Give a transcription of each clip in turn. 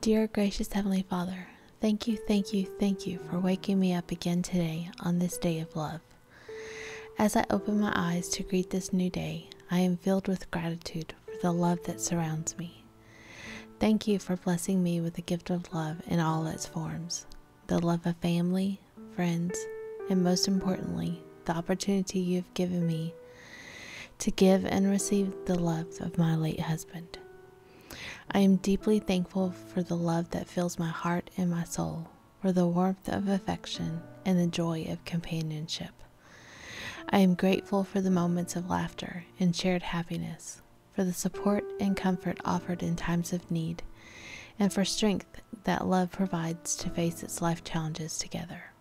Dear gracious Heavenly Father, thank you, thank you, thank you for waking me up again today on this day of love. As I open my eyes to greet this new day, I am filled with gratitude for the love that surrounds me. Thank you for blessing me with the gift of love in all its forms the love of family, friends, and most importantly, the opportunity you have given me to give and receive the love of my late husband. I am deeply thankful for the love that fills my heart and my soul, for the warmth of affection and the joy of companionship. I am grateful for the moments of laughter and shared happiness, for the support and comfort offered in times of need, and for strength that love provides to face its life challenges together.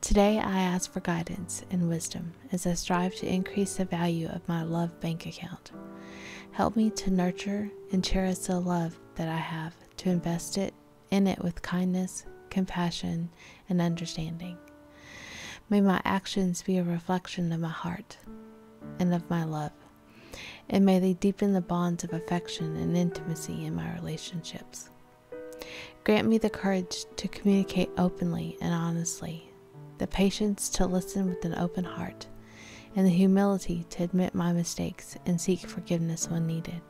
Today, I ask for guidance and wisdom as I strive to increase the value of my love bank account. Help me to nurture and cherish the love that I have, to invest it in it with kindness, compassion, and understanding. May my actions be a reflection of my heart and of my love, and may they deepen the bonds of affection and intimacy in my relationships. Grant me the courage to communicate openly and honestly the patience to listen with an open heart, and the humility to admit my mistakes and seek forgiveness when needed.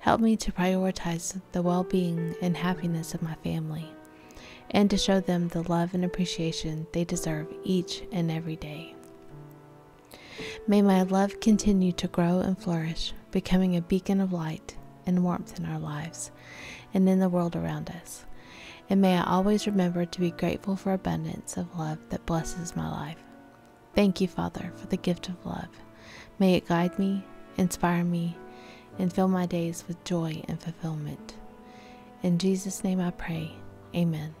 Help me to prioritize the well being and happiness of my family, and to show them the love and appreciation they deserve each and every day. May my love continue to grow and flourish, becoming a beacon of light and warmth in our lives and in the world around us and may I always remember to be grateful for abundance of love that blesses my life. Thank you, Father, for the gift of love. May it guide me, inspire me, and fill my days with joy and fulfillment. In Jesus' name I pray. Amen.